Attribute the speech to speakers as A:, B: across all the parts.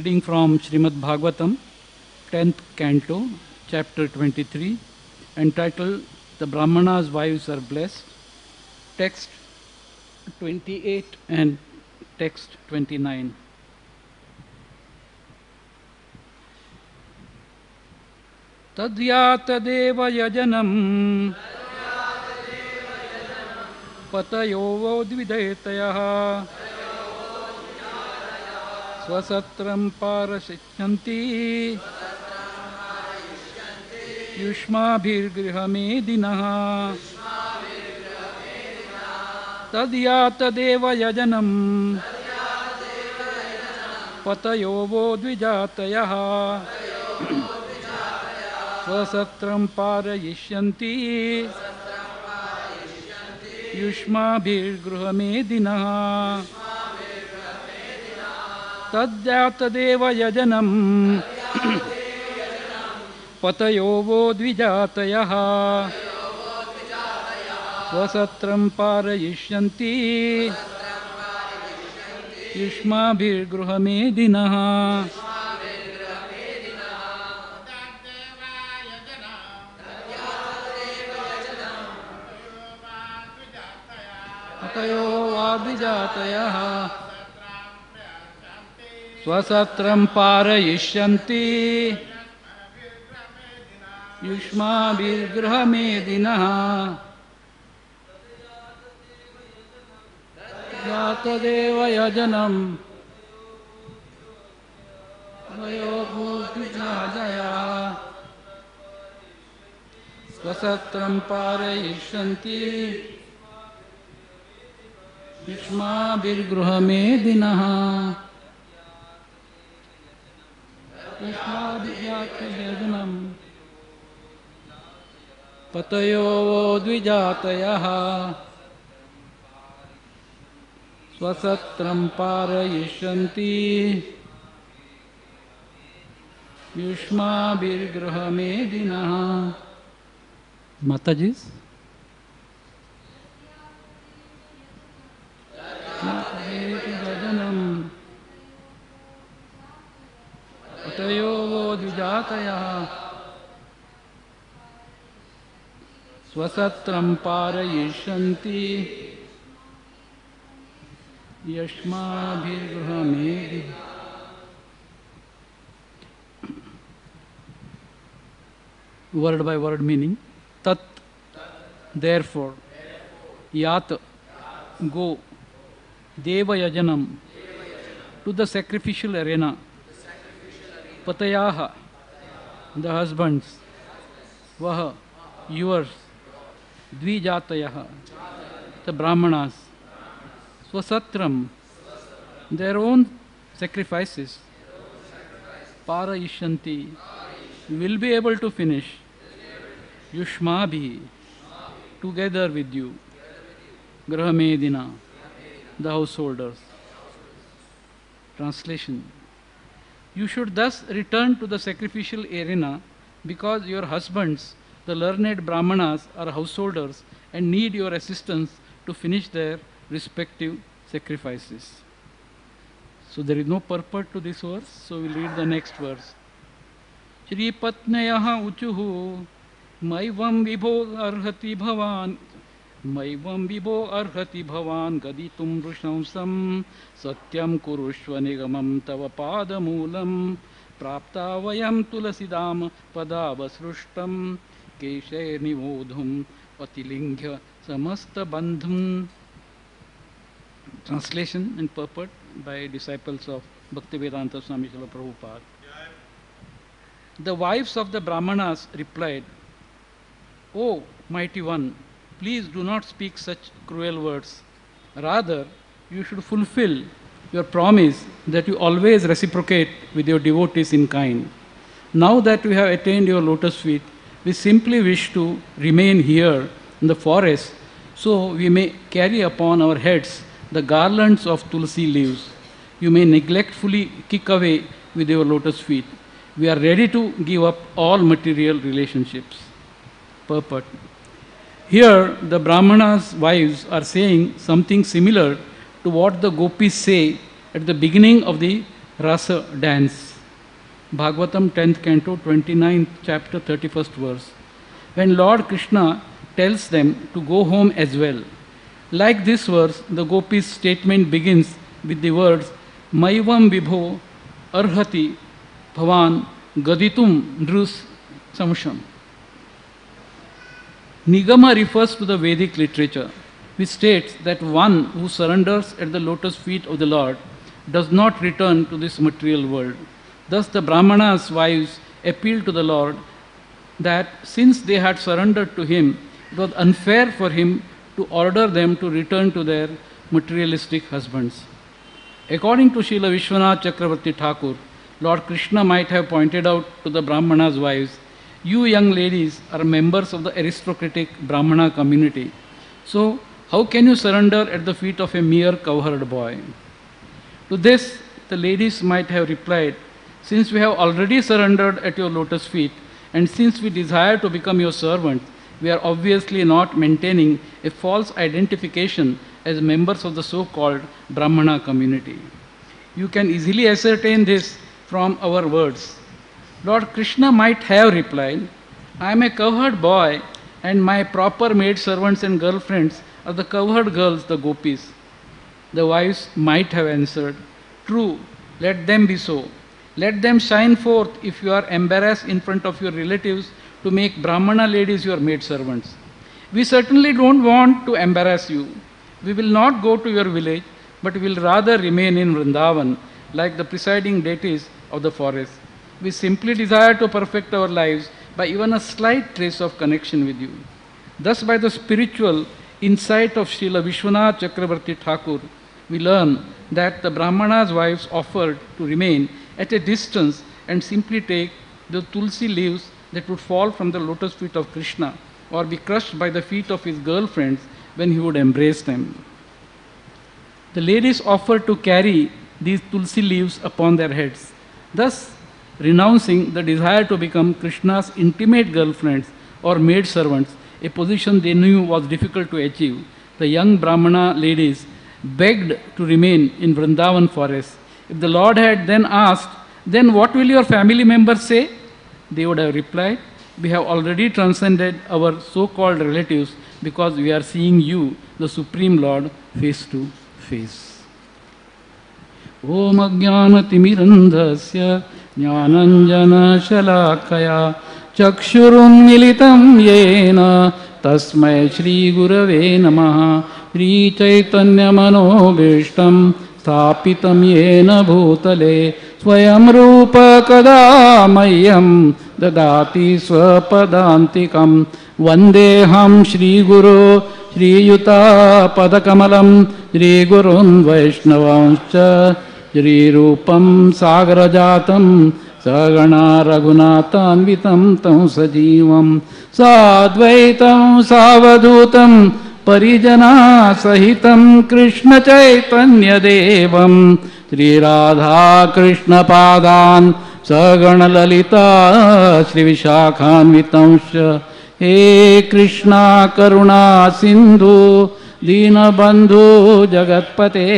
A: Reading from Srimad Bhagavatam, 10th canto, chapter 23, entitled The Brahmana's Wives Are Blessed, text 28 and text 29. तद्यातदेव यजनम् पतयो वो द्विदयतयः स्वसत्रं पारशिष्यन्ति। युष्माभिर्गृहमेदिनः। तद्यातदेव यजनम् पतयो वो द्विजातयः। स्वसत्रं पारयिष्यन्ति। युष्माभिर्गृहमेदिनः। तद्जातदेव यजनम्। पतयो वो द्विजातयः। स्वसत्रं पारयिष्यन्ति। युष्माभिर्गृहमेदिनः। पतयो वा द्विजातयः। स्वसत्रं पारयिष्यन्ति। युष्माभिर्गृहमेदिनः जातदेव यजनम् वयोभूतिजाजया स्वसत्रं पारयिष्यन्ति। युष्माभिर्गृहमेदिनः युष्माभिजातयजनम् पतयो वो द्विजातयः। स्वसत्रं पारयिष्यन्ति। युष्माभिर्गृहमेदिनः। माताजीस् पातय स्वसत्र पारयिष्यन्ति। वर्ड बाय वर्ड मीनिंग तत् देर फॉर यात गो देवयजनम टू द सैक्रिफिशियल एरेना पतयाहा the husbands vah yours dvijatayah the brahmanas swasatram their own sacrifices parayishanti will be able to finish yushmabhi together with you grahamedina the householders. Translation you should thus return to the sacrificial arena because your husbands the learned brahmanas are householders and need your assistance to finish their respective sacrifices so there is no purport to this verse so we'll read the next verse श्रीपत्न्यः ऊचुः मैवं विभो अर्हति भवान् मैं विभो अर्हति भवान गदितुम भृशंसम सत्यम कुरुष्व निगम तव पादमूलम प्राप्त वयम तुलसीदाम पदावसृष्टम केशोधुम अतिलिंग्य समस्त बंधु translation and purport by disciples of Bhaktivedanta Swami चलो Prabhupada the wives of the Brahmanas replied O mighty one please do not speak such cruel words. Rather, you should fulfill your promise that you always reciprocate with your devotees in kind. Now that we have attained your lotus feet, we simply wish to remain here in the forest so we may carry upon our heads the garlands of tulsi leaves. You may neglectfully kick away with your lotus feet. We are ready to give up all material relationships. Purport. Here, the Brahmana's wives are saying something similar to what the gopis say at the beginning of the rasa dance. Bhagavatam 10th canto, 29th chapter, 31st verse. When Lord Krishna tells them to go home as well. Like this verse, the gopis' statement begins with the words Maivam Vibho Arhati Bhavan Gaditum Drus Samsham. Nigama refers to the Vedic literature, which states that one who surrenders at the lotus feet of the Lord does not return to this material world. Thus, the Brahmana's wives appealed to the Lord that since they had surrendered to him, it was unfair for him to order them to return to their materialistic husbands. According to Srila Vishwanath Chakravarti Thakur, Lord Krishna might have pointed out to the Brahmana's wives, You young ladies are members of the aristocratic Brahmana community. So, how can you surrender at the feet of a mere cowherd boy? To this, the ladies might have replied, Since we have already surrendered at your lotus feet, and since we desire to become your servants, we are obviously not maintaining a false identification as members of the so called Brahmana community. You can easily ascertain this from our words. Lord Krishna might have replied, I am a cowherd boy, and my proper maid servants and girlfriends are the cowherd girls, the gopis. The wives might have answered, True, let them be so. Let them shine forth if you are embarrassed in front of your relatives to make Brahmana ladies your maid servants. We certainly don't want to embarrass you. We will not go to your village, but will rather remain in Vrindavan like the presiding deities of the forest. We simply desire to perfect our lives by even a slight trace of connection with you. Thus, by the spiritual insight of Srila Vishwanath Chakravarti Thakur, we learn that the Brahmana's wives offered to remain at a distance and simply take the tulsi leaves that would fall from the lotus feet of Krishna or be crushed by the feet of his girlfriends when he would embrace them. The ladies offered to carry these tulsi leaves upon their heads, thus renouncing the desire to become Krishna's intimate girlfriends or maid servants, a position they knew was difficult to achieve. The young Brahmana ladies begged to remain in Vrindavan forest. If the Lord had then asked, Then what will your family members say? They would have replied, We have already transcended our so called relatives because we are seeing you, the Supreme Lord, face to face. ॐ अज्ञानतिमिरन्धस्य ज्ञानञ्जनशलाकया चक्षुरुन्मिलितं येन तस्मै श्रीगुरवे नमः। श्रीचैतन्यमनोभीष्टं स्थापितं येन भूतले। स्वयं रूप कदा मह्यं ददाति स्वपदान्तिकं। वन्देऽहं श्रीगुरो श्रीयुतापदकमलं। श्रीगुरुन् वैष्णवांश्च श्रीरूपं सागरजातं सगणा रघुनाथान्वितं तं सजीवं साद्वैतं सावधूतं परिजनासहितं कृष्णचैतन्यदेवं श्रीराधाकृष्णपादान् सगणललिता श्रीविशाखान्वितंश्च। हे कृष्णा करुणा सिन्धु, दीनबन्धु जगत्पते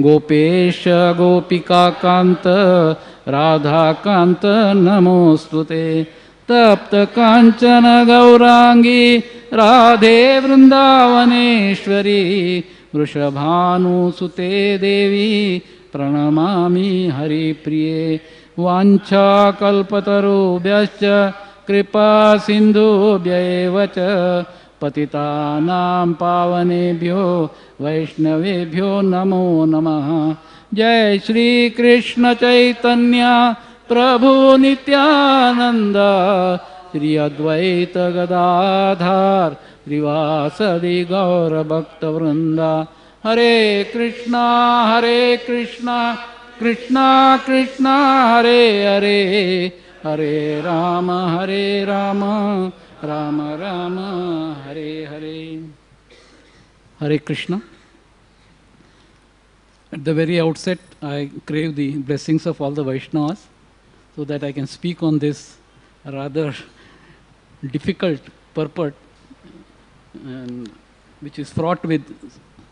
A: गोपेश गोपिकान्त राधाकान्त नमोऽस्तु ते। तप्तकाञ्चन गौराङ्गी राधे वृन्दावनेश्वरी, वृषभानुसुते देवी प्रणमामि हरिप्रिये। वाञ्छाकल्पतरुभ्यश्च कृपा सिन्धुभ्य एव च पतितानां पावनेभ्यो वैष्णवेभ्यो नमो नमः। जय श्रीकृष्ण चैतन्य प्रभु नित्यानन्द। श्री अद्वैत गदाधार श्रीवासदि गौरभक्तवृन्द। हरे कृष्णा हरे Krishna Krishna Krishna Hare Hare Hare Rama Hare Rama Rama Rama Hare Hare Hare Krishna At the very outset I crave the blessings of all the Vaishnavas so that I can speak on this rather difficult purport which is fraught with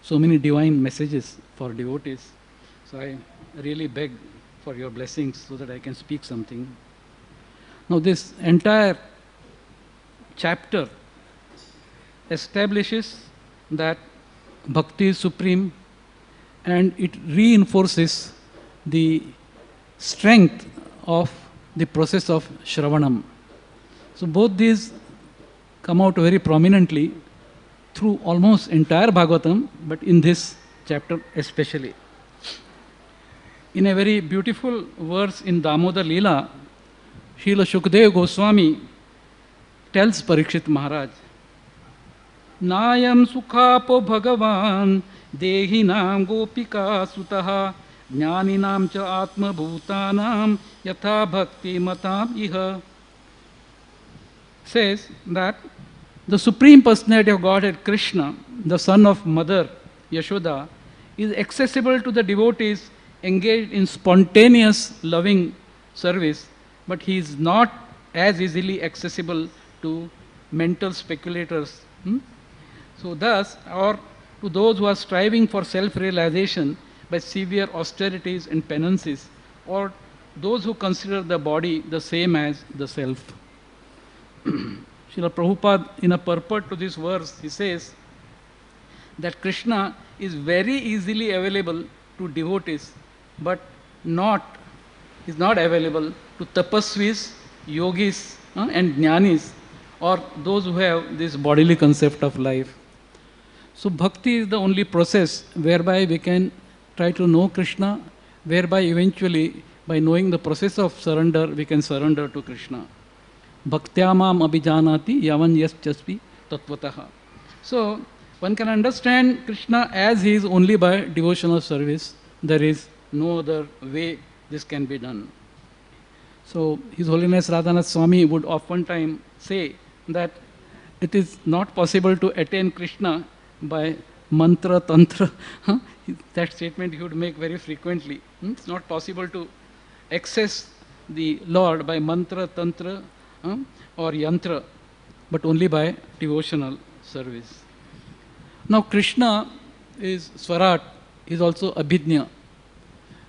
A: so many divine messages for devotees. So I really beg for your blessings so that I can speak something. Now, this entire chapter establishes that bhakti is supreme and it reinforces the strength of the process of Shravanam. So, both these come out very prominently through almost entire Bhagavatam, but in this chapter especially. In a very beautiful verse in Damodar Leela, Srila Shukdev Goswami tells Parikshit Maharaj, Nayam sukhapo bhagavan dehinam gopika sutaha jnaninam cha atma bhutanam yatha bhakti matam iha says that the Supreme Personality of Godhead, Krishna, the son of Mother Yashoda, is accessible to the devotees engaged in spontaneous loving service, but he is not as easily accessible to mental speculators. Hmm? So, thus, or to those who are striving for self realization by severe austerities and penances, or those who consider the body the same as the self. Srila Prabhupada, in a purport to this verse, he says that Krishna is very easily available to devotees, but not is not available to tapasvis, yogis, uh, and jnanis, or those who have this bodily concept of life. So, bhakti is the only process whereby we can try to know Krishna, whereby eventually, by knowing the process of surrender, we can surrender to Krishna. Bhaktyamam abhijanati yavan yaschaspi tatvataha. So, one can understand Krishna as he is only by devotional service. There is no other way this can be done. So, His Holiness Radhanath Swami would oftentimes say that it is not possible to attain Krishna by mantra, tantra. that statement he would make very frequently. Hmm? It's not possible to access the Lord by mantra, tantra, or yantra, but only by devotional service. Now, Krishna is Swarat, is also Abhidnya.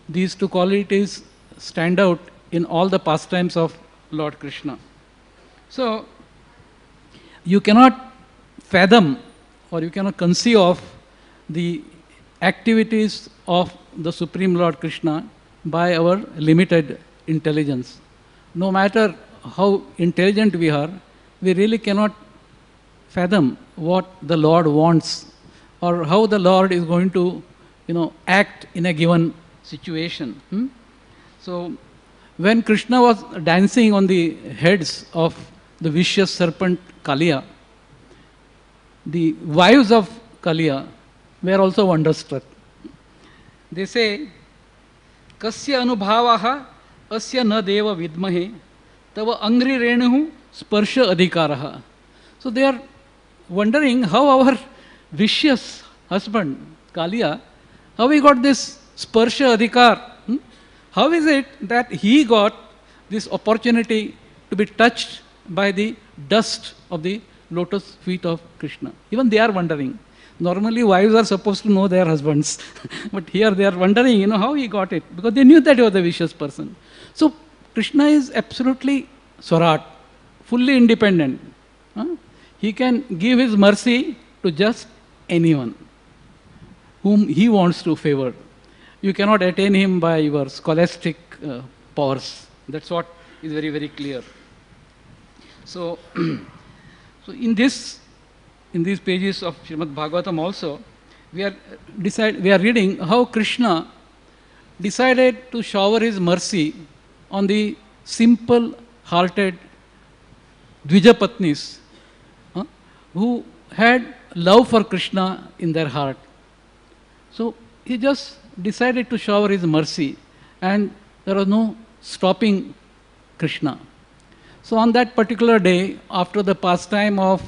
A: These two qualities stand out in all the pastimes of Lord Krishna. So, you cannot fathom or you cannot conceive of the activities of the Supreme Lord Krishna by our limited intelligence. No matter how intelligent we are, we really cannot fathom what the Lord wants or how the Lord is going to, you know, act in a given situation. Hmm? So, when Krishna was dancing on the heads of the vicious serpent Kaliya, the wives of Kaliya were also wonderstruck. They say, Kasya anubhavaha asya na deva vidmahe tava angri renuhu sparsha adhikaraha. So they are wondering how our vicious husband, Kaliya, how he got this sparsha adhikar. Hmm? How is it that he got this opportunity to be touched by the dust of the lotus feet of Krishna? Even they are wondering. Normally, wives are supposed to know their husbands, but here they are wondering, you know, how he got it because they knew that he was a vicious person. So Krishna is absolutely Swarat, fully independent. Huh? He can give his mercy to just anyone whom he wants to favor. You cannot attain him by your scholastic uh, powers. That's what is very, very clear. So, so in this, in these pages of Srimad Bhagavatam also, we are decide, we are reading how Krishna decided to shower his mercy on the simple hearted Dvijapatnis uh, who had love for Krishna in their heart. So he just decided to shower his mercy and there was no stopping Krishna. So on that particular day, after the pastime of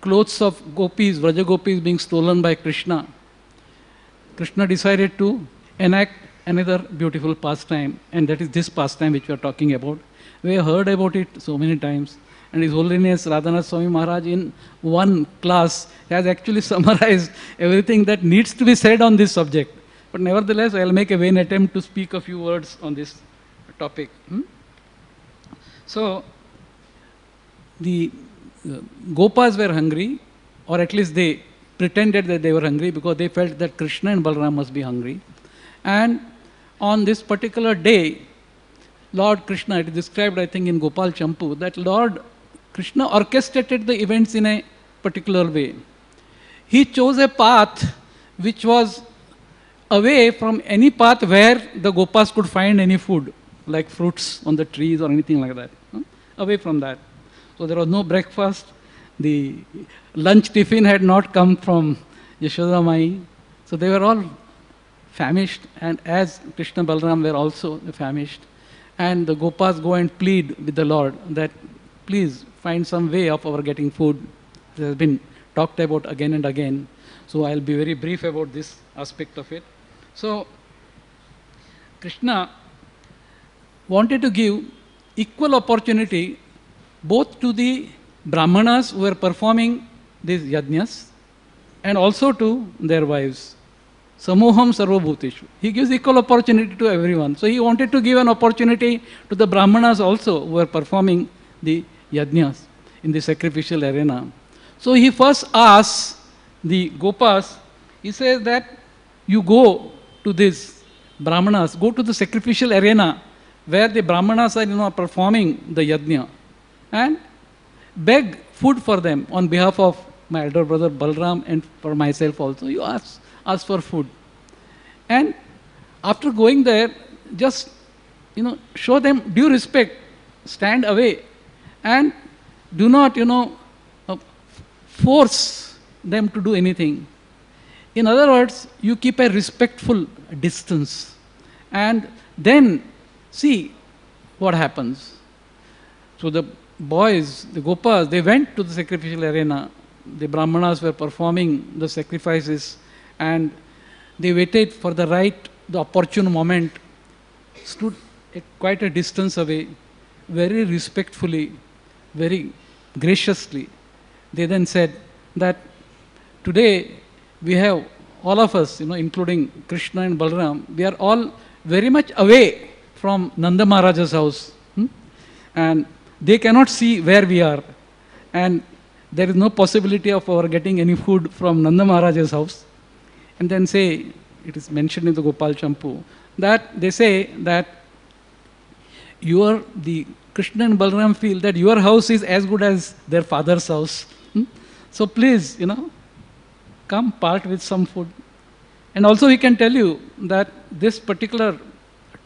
A: clothes of gopis, Vraja gopis being stolen by Krishna, Krishna decided to enact another beautiful pastime, and that is this pastime which we are talking about. We have heard about it so many times, and His Holiness Radhanath Swami Maharaj in one class has actually summarized everything that needs to be said on this subject. But nevertheless, I'll make a vain attempt to speak a few words on this topic. Hmm? So, the uh, Gopas were hungry, or at least they pretended that they were hungry because they felt that Krishna and Balram must be hungry. And on this particular day, Lord Krishna, it is described, I think, in Gopal Champu, that Lord Krishna orchestrated the events in a particular way. He chose a path which was away from any path where the Gopas could find any food, like fruits on the trees or anything like that. Away from that. So there was no breakfast. The lunch tiffin had not come from Yashoda Mai. So they were all famished, and as Krishna Balram were also famished. And the Gopas go and plead with the Lord that please find some way of our getting food. This has been talked about again and again. So I'll be very brief about this aspect of it. So Krishna wanted to give equal opportunity both to the Brahmanas who were performing these yajnas and also to their wives. Samoham Sarvabhuteshu. He gives equal opportunity to everyone. So he wanted to give an opportunity to the Brahmanas also who were performing the yajnas in the sacrificial arena. So he first asks the Gopas, he says that you go to this Brahmanas, go to the sacrificial arena where the Brahmanas are you know, performing the yajna and beg food for them on behalf of my elder brother Balram and for myself also. You ask, ask for food. And after going there, just you know, show them due respect, stand away, and do not, you know, uh, force them to do anything. In other words, you keep a respectful distance, and then see what happens. So the boys, the Gopas, they went to the sacrificial arena. The Brahmanas were performing the sacrifices and they waited for the right, the opportune moment, stood at quite a distance away, very respectfully, very graciously. They then said that today we have all of us, you know, including Krishna and Balram, we are all very much away from Nanda Maharaja's house. Hmm? And they cannot see where we are. And there is no possibility of our getting any food from Nanda Maharaja's house. And then say, it is mentioned in the Gopal Champu, that they say that your, the Krishna and Balram feel that your house is as good as their father's house. Hmm? So please, you know, come part with some food. And also we can tell you that this particular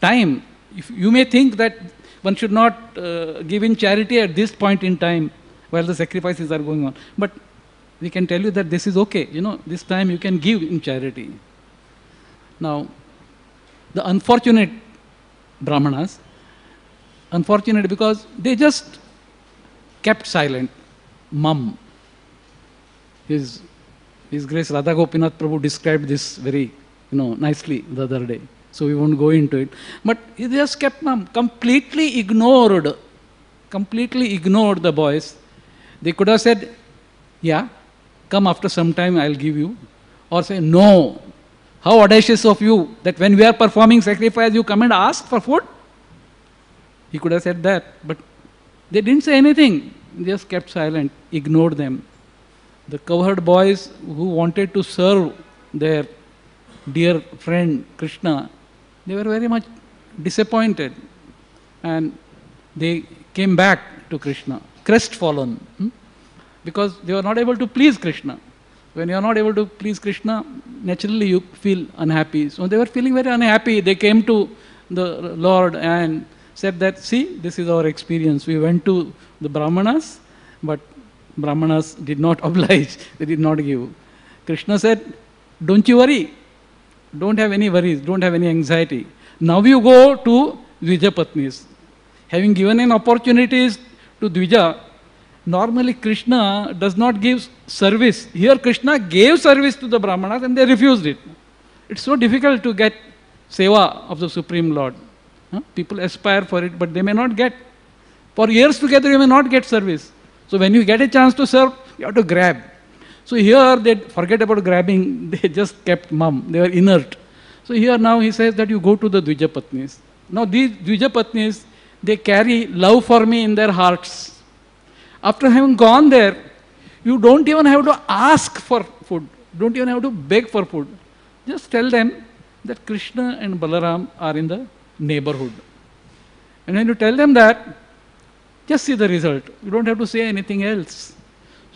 A: time, if you may think that one should not uh, give in charity at this point in time while the sacrifices are going on. But we can tell you that this is okay. You know, this time you can give in charity. Now, the unfortunate brahmanas, unfortunate because they just kept silent, mum. His, His Grace Radha Gopinath Prabhu described this very, you know, nicely the other day so we won't go into it. But he just kept mum, completely ignored, completely ignored the boys. They could have said, yeah, come after some time, I'll give you. Or say, no, how audacious of you that when we are performing sacrifice, you come and ask for food. He could have said that, but they didn't say anything. They just kept silent, ignored them. The cowherd boys who wanted to serve their dear friend Krishna they were very much disappointed and they came back to Krishna, crestfallen, hmm? because they were not able to please Krishna. When you are not able to please Krishna, naturally you feel unhappy. So they were feeling very unhappy. They came to the Lord and said that, see, this is our experience. We went to the Brahmanas, but Brahmanas did not oblige, they did not give. Krishna said, Don't you worry, don't have any worries, don't have any anxiety. Now you go to Dvijapatnis. Having given an opportunities to Dvija, normally Krishna does not give service. Here Krishna gave service to the Brahmanas and they refused it. It's so difficult to get seva of the Supreme Lord. Huh? People aspire for it, but they may not get. For years together, you may not get service. So when you get a chance to serve, you have to grab. So here they forget about grabbing, they just kept mum, they were inert. So here now he says that you go to the Dvijapatnis. Now these Dvijapatnis, they carry love for me in their hearts. After having gone there, you don't even have to ask for food, don't even have to beg for food. Just tell them that Krishna and Balaram are in the neighborhood. And when you tell them that, just see the result. You don't have to say anything else.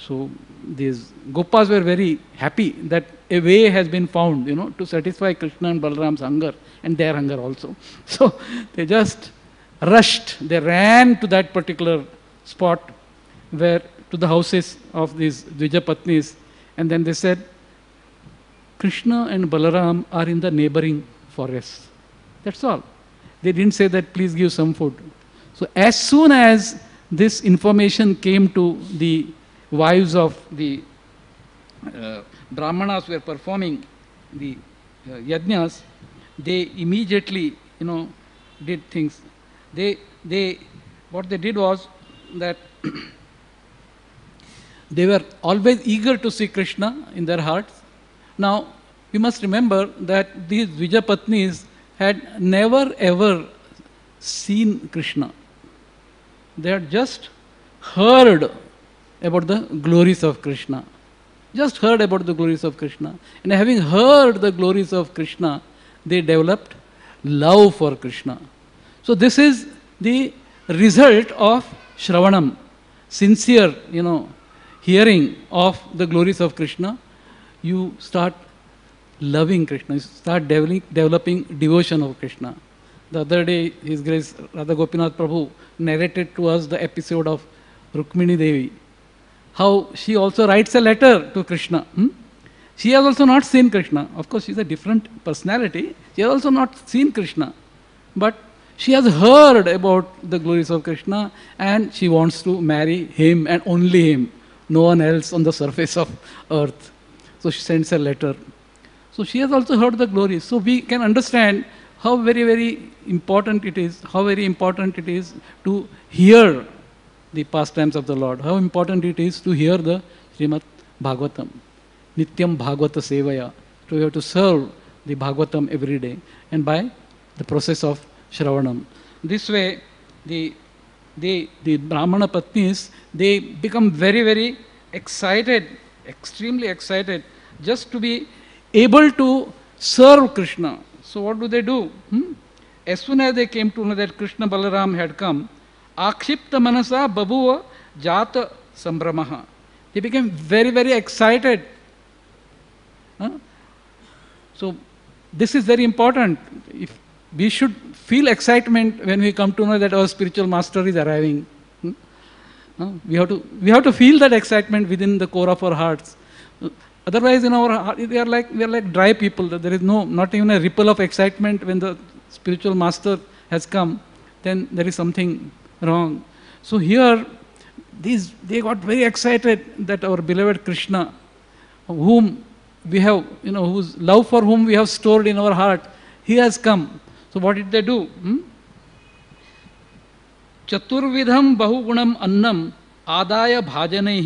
A: So these Gopas were very happy that a way has been found, you know, to satisfy Krishna and Balaram's hunger and their hunger also. So they just rushed, they ran to that particular spot where to the houses of these Dvijapatnis and then they said, Krishna and Balaram are in the neighboring forest. That's all. They didn't say that please give some food. So as soon as this information came to the wives of the uh, Brahmanas were performing the uh, yajnas, they immediately, you know, did things. They, they, what they did was that they were always eager to see Krishna in their hearts. Now, we must remember that these Dvijapatnis had never ever seen Krishna. They had just heard about the glories of Krishna. Just heard about the glories of Krishna. And having heard the glories of Krishna, they developed love for Krishna. So this is the result of Shravanam, sincere, you know, hearing of the glories of Krishna. You start loving Krishna, you start developing, devotion of Krishna. The other day, His Grace Radha Gopinath Prabhu narrated to us the episode of Rukmini Devi, how she also writes a letter to Krishna. Hmm? She has also not seen Krishna. Of course, she's a different personality. She has also not seen Krishna. But she has heard about the glories of Krishna and she wants to marry him and only him, no one else on the surface of earth. So she sends a letter. So she has also heard the glories. So we can understand how very, very important it is, how very important it is to hear the pastimes of the Lord, how important it is to hear the Srimad Bhagavatam, Nityam Bhagavata Sevaya, to have to serve the Bhagavatam every day, and by the process of Shravanam. This way, the, the, the Brahmana Patnis, they become very, very excited, extremely excited, just to be able to serve Krishna. So what do they do? Hmm? As soon as they came to know that Krishna Balaram had come, Akshipta Manasa Babuva Jata Sambramaha. They became very, very excited. So this is very important. If we should feel excitement when we come to know that our spiritual master is arriving. We, have to, we have to feel that excitement within the core of our hearts. Otherwise, in our heart, we are like we are like dry people. There is no not even a ripple of excitement when the spiritual master has come. Then there is something wrong. So here, these they got very excited that our beloved Krishna, whom we have, you know, whose love for whom we have stored in our heart, he has come. So what did they do? Hmm? बहुगुणम अन्नम आदाय भाजने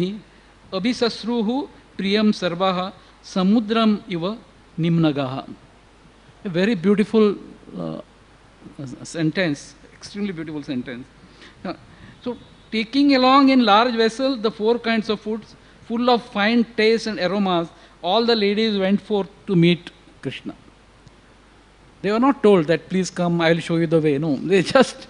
A: अभिशश्रु प्रियम सर्व samudram iva nimnagaha. A very beautiful uh, sentence, extremely beautiful sentence. Uh, so, taking along in large vessel the four kinds of foods, full of fine taste and aromas, all the ladies went forth to meet Krishna. They were not told that please come, I will show you the way. No, they just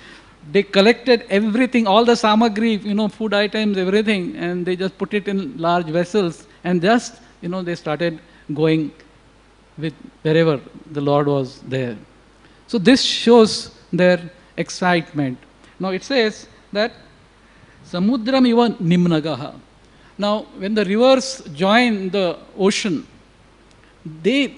A: they collected everything, all the samagri, you know, food items, everything, and they just put it in large vessels and just, you know, they started going with wherever the Lord was there. So this shows their excitement. Now it says that Samudram iva nimnagaha. Now when the rivers join the ocean, they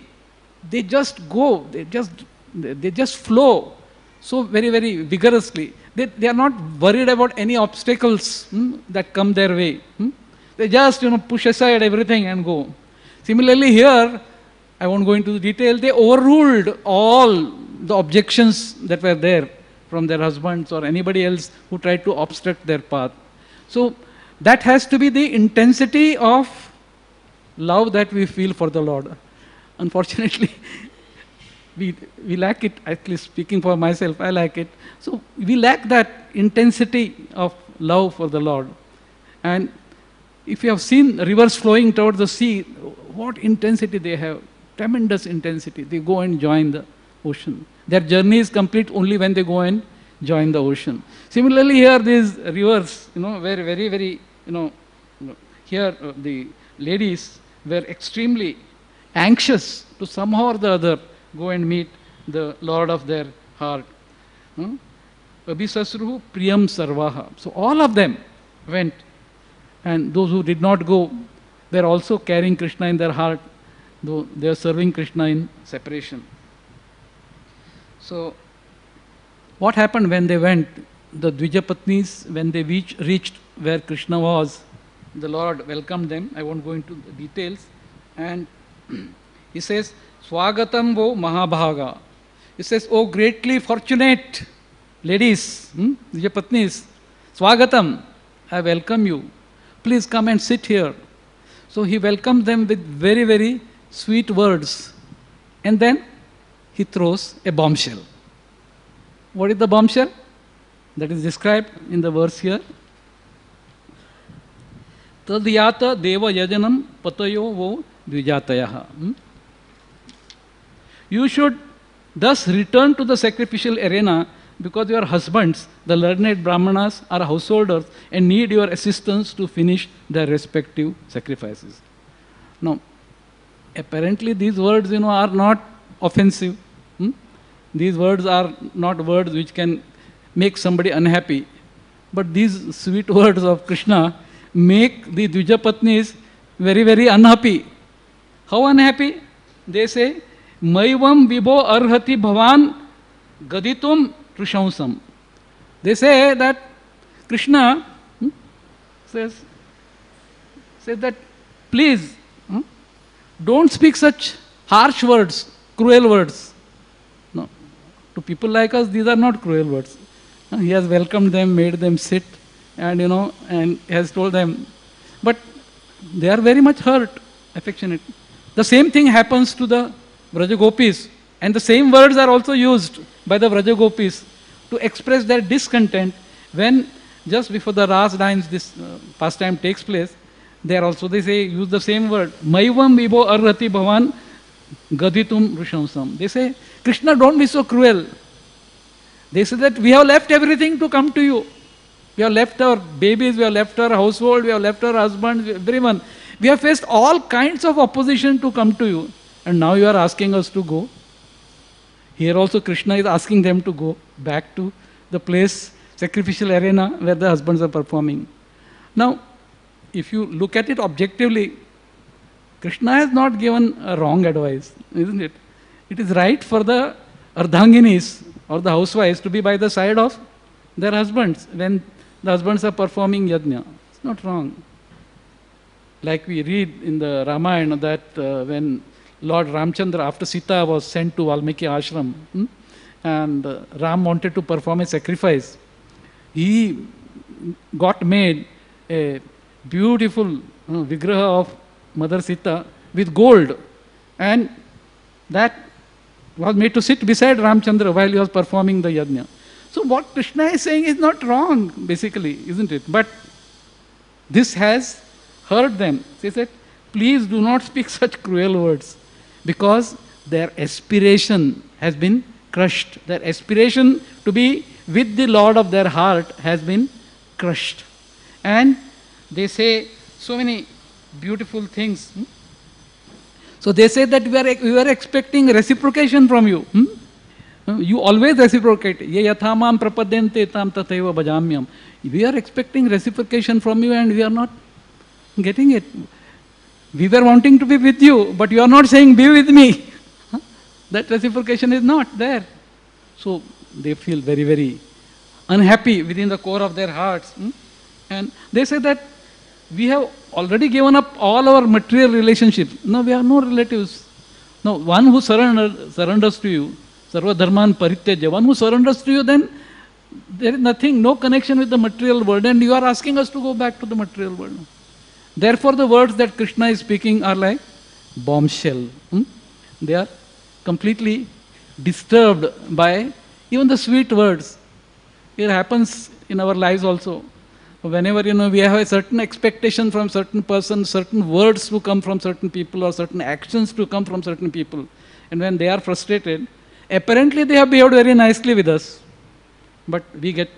A: they just go, they just They, just flow so very, very vigorously. They, they are not worried about any obstacles hmm, that come their way. Hmm? They just, you know, push aside everything and go. Similarly, here, I won't go into the detail, they overruled all the objections that were there from their husbands or anybody else who tried to obstruct their path. So, that has to be the intensity of love that we feel for the Lord. Unfortunately, we, we lack it, at least speaking for myself, I lack it. So we lack that intensity of love for the Lord. And if you have seen rivers flowing towards the sea, what intensity they have, tremendous intensity. They go and join the ocean. Their journey is complete only when they go and join the ocean. Similarly, here these rivers, you know, very, very, very, you know, here uh, the ladies were extremely anxious to somehow or the other go and meet the Lord of their heart. Hmm? Abhisasruhu Priyam Sarvaha. So all of them went, and those who did not go were also carrying Krishna in their heart, though they are serving Krishna in separation. So, what happened when they went? The Dvijapatnis, when they reach, reached where Krishna was, the Lord welcomed them. I won't go into the details. And he says, Swagatam vo Mahabhaga. He says, Oh, greatly fortunate ladies, hmm? Patnis, Swagatam, I welcome you. Please come and sit here. So he welcomes them with very, very sweet words. And then he throws a bombshell. What is the bombshell? That is described in the verse here. Deva yajanam patayo vo dvijatayaha. Hmm? You should thus return to the sacrificial arena because your husbands, the learned brahmanas, are householders and need your assistance to finish their respective sacrifices. Now, apparently these words, you know, are not offensive. Hmm? These words are not words which can make somebody unhappy. But these sweet words of Krishna make the Dvijapatnis very, very unhappy. How unhappy? They say, मैवम विभो अर्हति भवान गदितुम त्रिशंसम they say that krishna hmm, says says that please hmm, don't speak such harsh words cruel words to people like us these are not cruel words he has welcomed them made them sit and you know and has told them but they are very much hurt affectionate the same thing happens to the Vrajagopis. And the same words are also used by the Vrajagopis to express their discontent when just before the Ras dance this uh, pastime takes place. There also they say use the same word. Maivam vibo arrati bhavan gaditum rishamsam. They say, Krishna, don't be so cruel. They say that we have left everything to come to you. We have left our babies, we have left our household, we have left our husbands, everyone. We have faced all kinds of opposition to come to you. And now you are asking us to go. Here also Krishna is asking them to go back to the place, sacrificial arena where the husbands are performing. Now, if you look at it objectively, Krishna has not given a wrong advice, isn't it? It is right for the ardhanginis or the housewives to be by the side of their husbands when the husbands are performing yajna. It's not wrong. Like we read in the Ramayana that uh, when Lord Ramchandra, after Sita was sent to Valmiki ashram, hmm, and uh, Ram wanted to perform a sacrifice, he got made a beautiful uh, vigraha of Mother Sita with gold, and that was made to sit beside Ramchandra while he was performing the yajna. So what Krishna is saying is not wrong, basically, isn't it? But this has hurt them. They said, please do not speak such cruel words because their aspiration has been crushed. Their aspiration to be with the Lord of their heart has been crushed. And they say so many beautiful things. Hmm? So they say that we are, we are expecting reciprocation from you. Hmm? You always reciprocate. Tam. We are expecting reciprocation from you and we are not getting it. We were wanting to be with you, but you are not saying, be with me. that reciprocation is not there. So they feel very, very unhappy within the core of their hearts. Hmm? And they say that we have already given up all our material relationships. No, we have no relatives. No, one who surrender, surrenders to you, Sarva Dharman Parityaja, one who surrenders to you, then there is nothing, no connection with the material world, and you are asking us to go back to the material world. Therefore, the words that Krishna is speaking are like bombshell. Hmm? They are completely disturbed by even the sweet words. It happens in our lives also. Whenever you know we have a certain expectation from certain person, certain words to come from certain people, or certain actions to come from certain people, and when they are frustrated, apparently they have behaved very nicely with us, but we get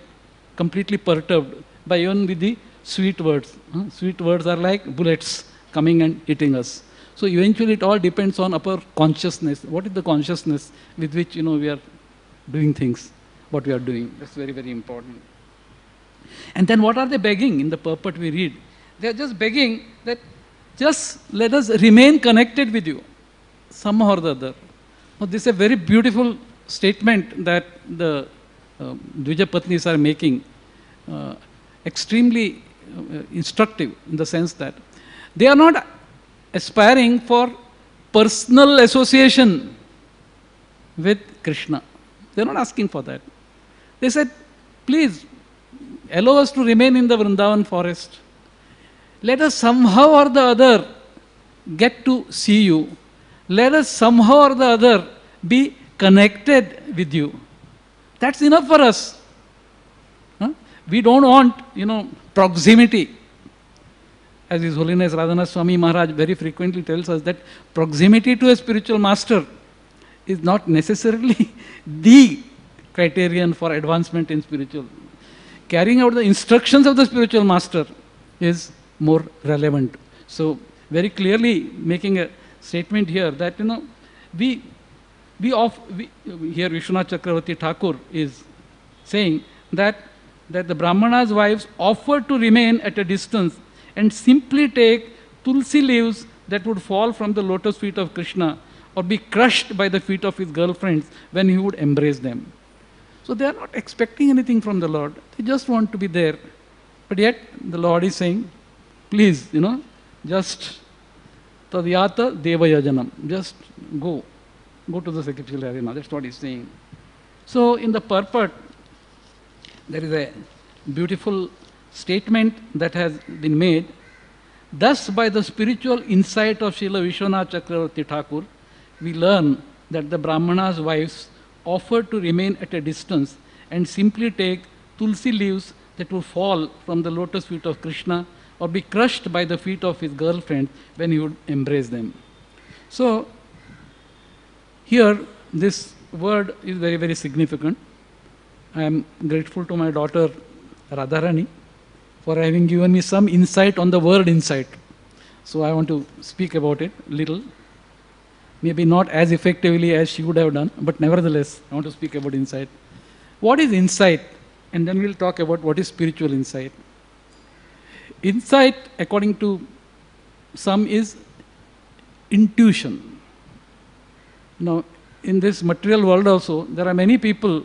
A: completely perturbed by even with the sweet words. Huh? Sweet words are like bullets coming and hitting us. So eventually it all depends on our consciousness. What is the consciousness with which you know we are doing things, what we are doing? That's very, very important. And then what are they begging in the purport we read? They are just begging that just let us remain connected with you somehow or the other. Now, this is a very beautiful statement that the uh, Dvijapatnis are making, uh, extremely uh, instructive in the sense that they are not aspiring for personal association with Krishna. They're not asking for that. They said, please allow us to remain in the Vrindavan forest. Let us somehow or the other get to see you. Let us somehow or the other be connected with you. That's enough for us. Huh? We don't want, you know, proximity. As His Holiness Radhanath Swami Maharaj very frequently tells us that proximity to a spiritual master is not necessarily the criterion for advancement in spiritual. Carrying out the instructions of the spiritual master is more relevant. So, very clearly making a statement here that you know we we of we, here Vishwanath Chakravarti Thakur is saying that that the Brahmana's wives offer to remain at a distance and simply take tulsi leaves that would fall from the lotus feet of Krishna or be crushed by the feet of his girlfriends when he would embrace them. So they are not expecting anything from the Lord. They just want to be there. But yet the Lord is saying, please, you know, just tadyata devayajanam. Just go. Go to the sacrificial arena. That's what he's saying. So in the purport, there is a beautiful statement that has been made. Thus, by the spiritual insight of Srila Vishwanath Chakravarti Thakur, we learn that the Brahmana's wives offer to remain at a distance and simply take tulsi leaves that would fall from the lotus feet of Krishna or be crushed by the feet of his girlfriend when he would embrace them. So, here this word is very, very significant. I am grateful to my daughter Radharani for having given me some insight on the word insight. So I want to speak about it little. Maybe not as effectively as she would have done, but nevertheless, I want to speak about insight. What is insight? And then we'll talk about what is spiritual insight. Insight, according to some, is intuition. Now, in this material world also, there are many people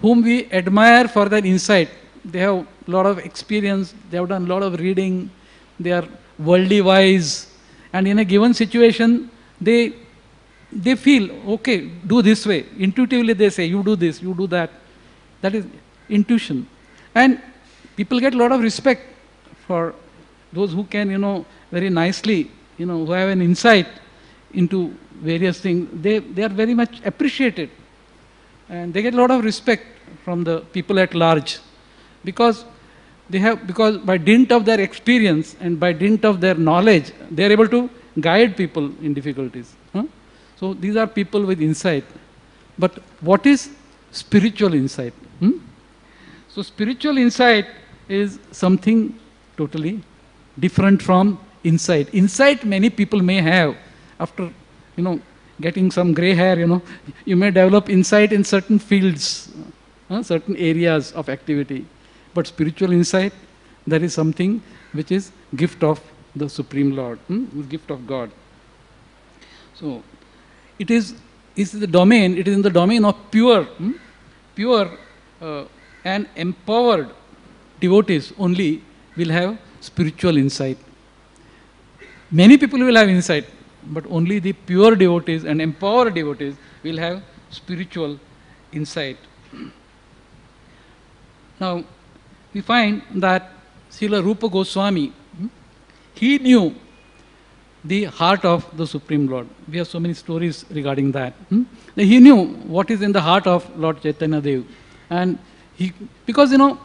A: whom we admire for their insight. They have a lot of experience, they have done a lot of reading, they are worldly wise, and in a given situation, they they feel okay, do this way. Intuitively, they say, you do this, you do that. That is intuition. And people get a lot of respect for those who can, you know, very nicely, you know, who have an insight into various things. They, they are very much appreciated. And they get a lot of respect from the people at large because they have because by dint of their experience and by dint of their knowledge they are able to guide people in difficulties? So these are people with insight but what is spiritual insight hmm? so spiritual insight is something totally different from insight insight many people may have after you know getting some gray hair you know you may develop insight in certain fields uh, certain areas of activity but spiritual insight, that is something which is gift of the Supreme Lord, hmm? gift of God. So, it is is the domain, it is in the domain of pure, hmm, pure uh, and empowered devotees only will have spiritual insight. Many people will have insight, but only the pure devotees and empowered devotees will have spiritual insight. Now, we find that Srila Rupa Goswami, hmm, he knew the heart of the Supreme Lord. We have so many stories regarding that. Hmm? He knew what is in the heart of Lord Chaitanya Dev. And he, because you know,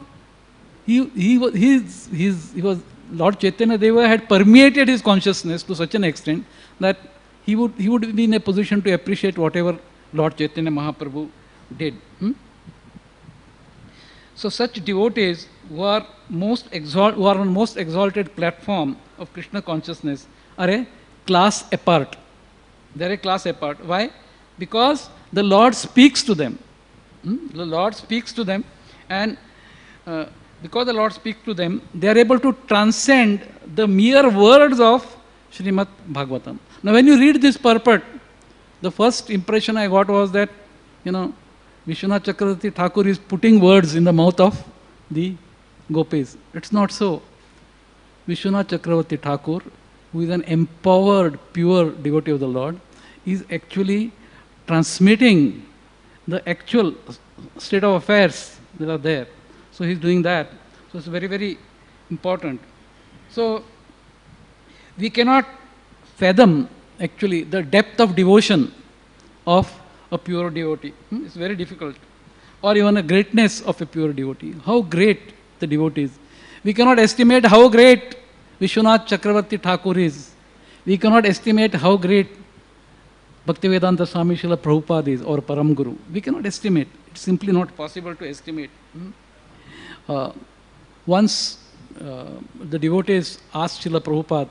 A: he, he, was, he's, he's, he was, Lord Chaitanya Deva had permeated his consciousness to such an extent that he would, he would be in a position to appreciate whatever Lord Chaitanya Mahaprabhu did. Hmm? So such devotees who are most exalt, who are on most exalted platform of Krishna consciousness are a class apart. They are a class apart. Why? Because the Lord speaks to them. Hmm? The Lord speaks to them, and uh, because the Lord speaks to them, they are able to transcend the mere words of Srimad Bhagavatam. Now, when you read this purport, the first impression I got was that, you know, Vishwanath Chakravarti Thakur is putting words in the mouth of the gopis. It's not so. Vishwanath Chakravarti Thakur who is an empowered, pure devotee of the Lord, is actually transmitting the actual state of affairs that are there. So he's doing that. So it's very, very important. So we cannot fathom actually the depth of devotion of a pure devotee. Hmm? It's very difficult. Or even the greatness of a pure devotee. How great the devotee is. We cannot estimate how great Vishwanath Chakravarti Thakur is. We cannot estimate how great Bhaktivedanta Swami Srila Prabhupada is or Param Guru. We cannot estimate. It's simply not possible to estimate. Hmm? Uh, once uh, the devotees asked Srila Prabhupada,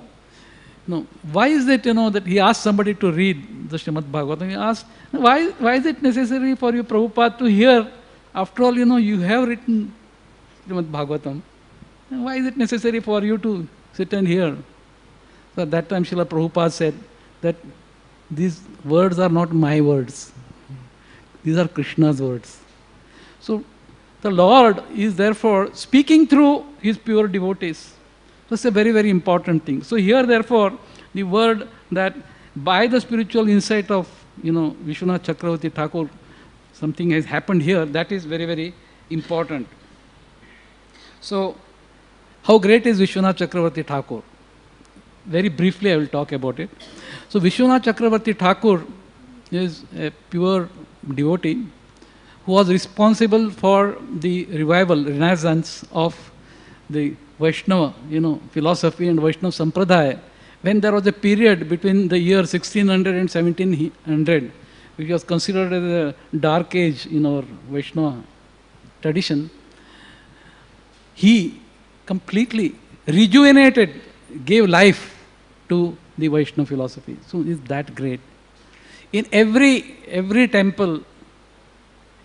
A: no, why is it, you know, that he asked somebody to read the Srimad Bhagavatam? He asked, why, why is it necessary for you, Prabhupada, to hear? After all, you know, you have written Srimad Bhagavatam. Why is it necessary for you to sit and hear. So at that time Srila Prabhupada said that these words are not my words. These are Krishna's words. So the Lord is therefore speaking through his pure devotees. That's a very, very important thing. So here therefore the word that by the spiritual insight of you know Vishwanath Chakravarti Thakur, something has happened here, that is very, very important. So how great is Vishwanath Chakravarti Thakur? Very briefly, I will talk about it. So, Vishwanath Chakravarti Thakur is a pure devotee who was responsible for the revival, renaissance of the Vaishnava, you know, philosophy and Vaishnava Sampradaya. When there was a period between the year 1600 and 1700, which was considered as a dark age in our Vaishnava tradition, he completely rejuvenated, gave life to the Vaishnava philosophy. So is that great? In every every temple,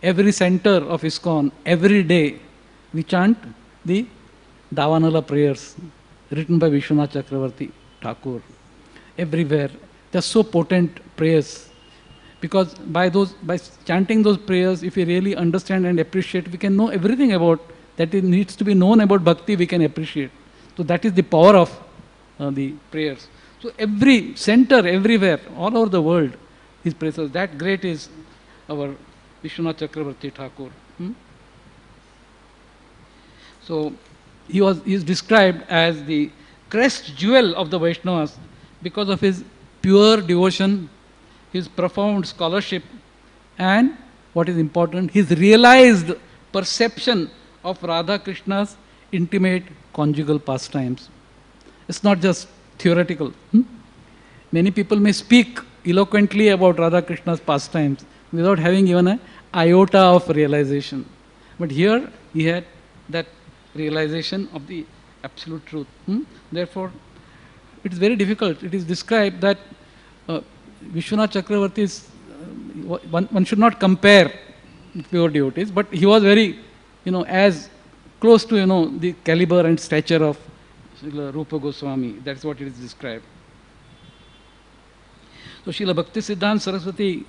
A: every center of ISKCON, every day, we chant the Davanala prayers written by Vishwanath Chakravarti Thakur. Everywhere. They're so potent prayers. Because by those by chanting those prayers, if we really understand and appreciate, we can know everything about that it needs to be known about bhakti, we can appreciate. So that is the power of uh, the prayers. So every center, everywhere, all over the world, his praises. That great is our Vishwanath Chakravarti Thakur. Hmm? So he was he is described as the crest jewel of the Vaishnavas because of his pure devotion, his profound scholarship, and what is important, his realized perception of Radha Krishna's intimate conjugal pastimes. It's not just theoretical. Hmm? Many people may speak eloquently about Radha Krishna's pastimes without having even an iota of realization. But here he had that realization of the absolute truth. Hmm? Therefore, it is very difficult. It is described that uh, Vishwanath Chakravarti is, uh, one, one should not compare pure devotees, but he was very you know, as close to, you know, the caliber and stature of Rupa Goswami. That's what it is described. So Srila Bhakti Siddhanta Saraswati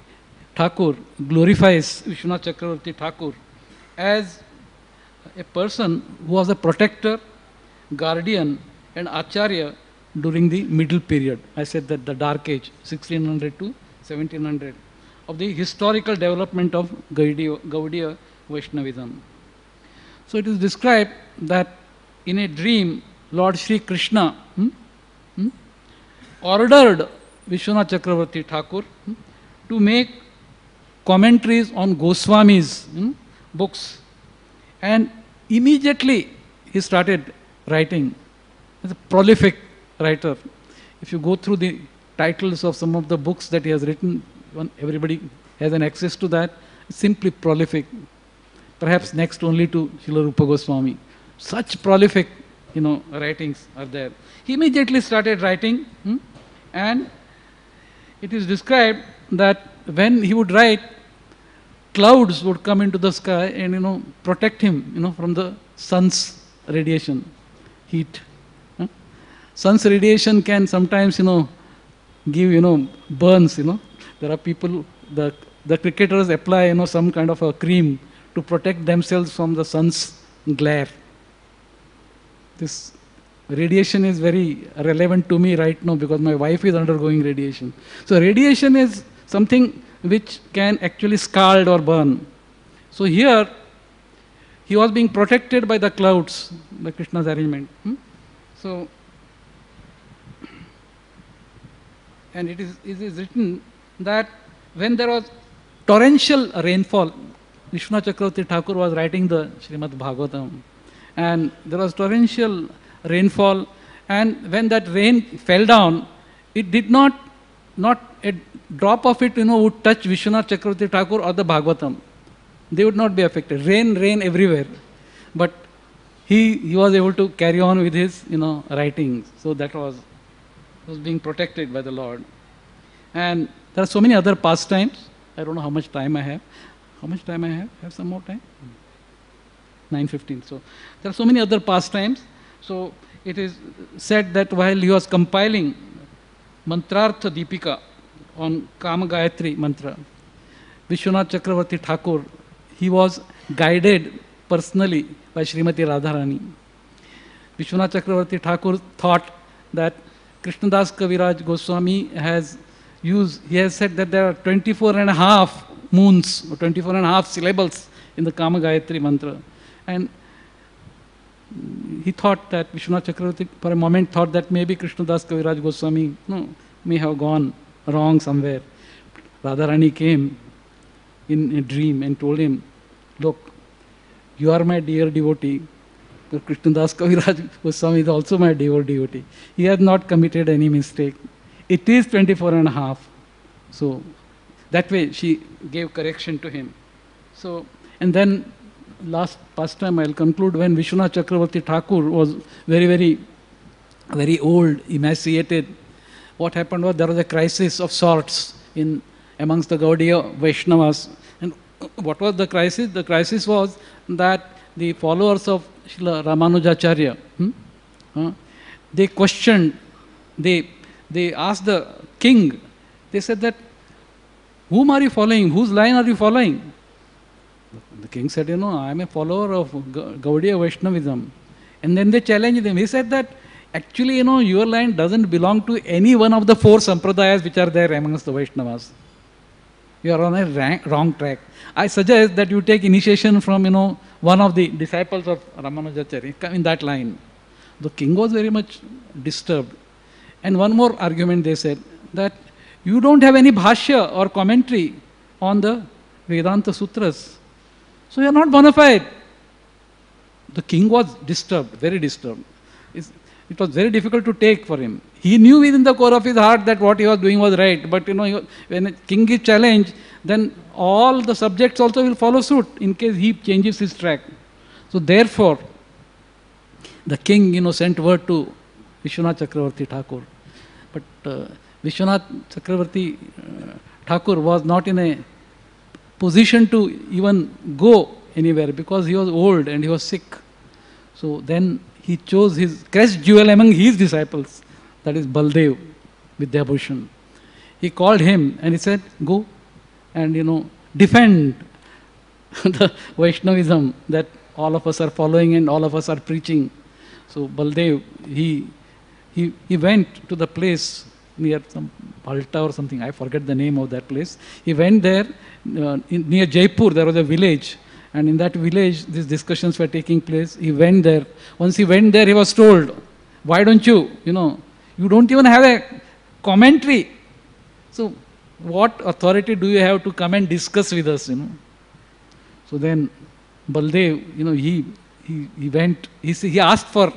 A: Thakur glorifies Vishwanath Chakravarti Thakur as a person who was a protector, guardian, and acharya during the middle period. I said that the dark age, 1600 to 1700, of the historical development of Gaudiya, Gaudiya Vaishnavism. So it is described that in a dream, Lord Sri Krishna hmm, hmm, ordered Vishwanath Chakravarti Thakur hmm, to make commentaries on Goswami's hmm, books. And immediately he started writing. He's a prolific writer. If you go through the titles of some of the books that he has written, everybody has an access to that. Simply prolific. Perhaps next only to Srila Rupa Goswami. Such prolific, you know, writings are there. He immediately started writing, hmm, and it is described that when he would write, clouds would come into the sky and you know protect him, you know, from the sun's radiation, heat. Sun's radiation can sometimes, you know, give, you know, burns, you know. There are people, the, the cricketers apply, you know, some kind of a cream to protect themselves from the sun's glare. This radiation is very relevant to me right now because my wife is undergoing radiation. So radiation is something which can actually scald or burn. So here, he was being protected by the clouds, by Krishna's arrangement. Hmm? So and it is, it is written that when there was torrential rainfall, Vishnu Chakravarti Thakur was writing the Srimad Bhagavatam, and there was torrential rainfall, and when that rain fell down, it did not, not a drop of it, you know, would touch Vishwanath Chakravarti Thakur or the Bhagavatam. They would not be affected. Rain, rain everywhere. But he, he was able to carry on with his, you know, writings. So that was was being protected by the Lord. And there are so many other pastimes. I don't know how much time I have. How much time I have? Have some more time? 9.15. So there are so many other pastimes. So it is said that while he was compiling Mantrartha Deepika on Kama Gayatri mantra, Vishwanath Chakravarti Thakur, he was guided personally by Srimati Radharani. Vishwanath Chakravarti Thakur thought that Krishnadas Kaviraj Goswami has used, he has said that there are 24 and a half moons, or 24 and a half syllables in the Kama Gayatri mantra. And he thought that Vishwanath Chakravarti for a moment thought that maybe Krishnadas Kaviraj Goswami no, may have gone wrong somewhere. Radharani came in a dream and told him, Look, you are my dear devotee, but Krishnadas Kaviraj Goswami is also my dear devotee. He has not committed any mistake. It is 24 and a half. So that way she gave correction to him. So, and then last past time I'll conclude when Vishwanath Chakravarti Thakur was very, very, very old, emaciated. What happened was there was a crisis of sorts in amongst the Gaudiya Vaishnavas. And what was the crisis? The crisis was that the followers of Srila Ramanujacharya, hmm? uh, they questioned, they, they asked the king, they said that, whom are you following? Whose line are you following? The king said, you know, I am a follower of Gaudiya Vaishnavism. And then they challenged him. He said that, actually, you know, your line doesn't belong to any one of the four sampradayas which are there amongst the Vaishnavas. You are on a rank, wrong track. I suggest that you take initiation from, you know, one of the disciples of Ramanujacharya in that line. The king was very much disturbed. And one more argument they said that you don't have any bhashya or commentary on the Vedanta Sutras. So you are not bona fide. The king was disturbed, very disturbed. It was very difficult to take for him. He knew within the core of his heart that what he was doing was right. But you know, when a king is challenged, then all the subjects also will follow suit in case he changes his track. So therefore, the king, you know, sent word to Vishwanath Chakravarti Thakur. But uh, Vishwanath Chakravarti uh, Thakur was not in a position to even go anywhere because he was old and he was sick. So then he chose his crest jewel among his disciples, that is Baldev with Vidyabhushan. He called him and he said, Go, and you know defend the Vaishnavism that all of us are following and all of us are preaching. So Baldev, he, he, he went to the place near some Balta or something, I forget the name of that place. He went there, uh, in, near Jaipur, there was a village, and in that village, these discussions were taking place. He went there. Once he went there, he was told, Why don't you, you know, you don't even have a commentary. So, what authority do you have to come and discuss with us, you know? So then Baldev, you know, he, he, he went, he, he asked for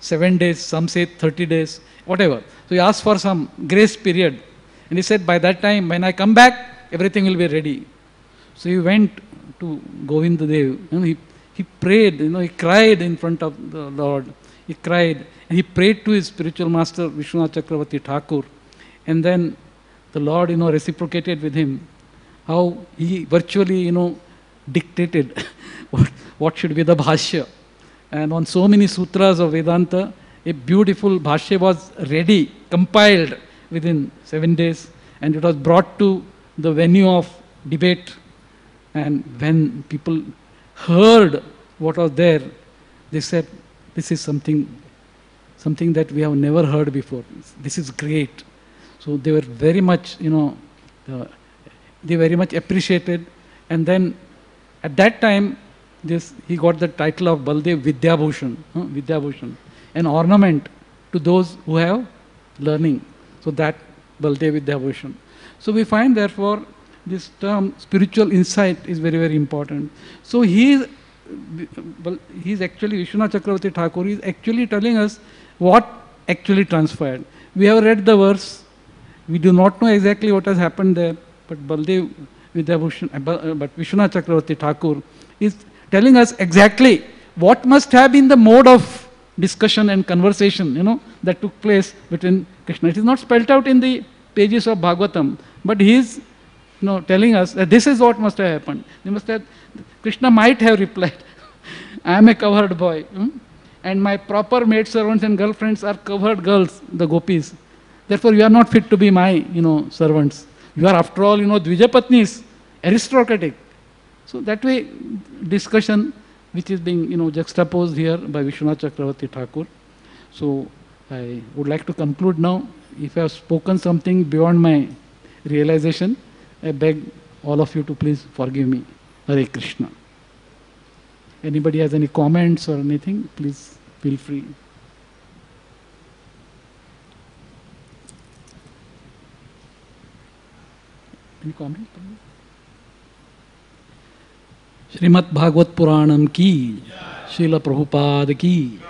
A: seven days, some say 30 days, whatever. So he asked for some grace period. And he said, by that time, when I come back, everything will be ready. So he went to Govinda Dev. You know, he, he prayed, you know, he cried in front of the Lord. He cried and he prayed to his spiritual master, Vishwanath Chakravarti Thakur. And then the Lord, you know, reciprocated with him how he virtually, you know, dictated what, what should be the bhashya. And on so many sutras of Vedanta, a beautiful bhashya was ready, compiled within seven days, and it was brought to the venue of debate. And when people heard what was there, they said, This is something, something that we have never heard before. This is great. So they were very much, you know, uh, they very much appreciated. And then at that time, this he got the title of Baldev Vidyabhushan, huh? Vidyabhushan, an ornament to those who have learning. So that Baldev Vidyabhushan. So we find therefore this term spiritual insight is very very important. So he is, he is actually Vishwanath Chakravarti Thakur is actually telling us what actually transpired. We have read the verse. We do not know exactly what has happened there, but Baldev Vidyabhushan, uh, uh, but Vishwanath Chakravarti Thakur is telling us exactly what must have been the mode of discussion and conversation, you know, that took place between Krishna. It is not spelled out in the pages of Bhagavatam, but he is, you know, telling us that this is what must have happened. They must have, Krishna might have replied, I am a cowherd boy, hmm? and my proper maid servants and girlfriends are cowherd girls, the gopis. Therefore, you are not fit to be my, you know, servants. You are, after all, you know, Dvijapatnis, aristocratic. So that way, discussion which is being you know juxtaposed here by Vishwanath Chakravarti Thakur. So I would like to conclude now. If I have spoken something beyond my realization, I beg all of you to please forgive me. Hare Krishna. Anybody has any comments or anything, please feel free. Any comment? Shrimad Bhagavat पुराणम की शिल प्रभुपाद की।